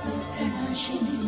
सर्वपापप्रणाशिनी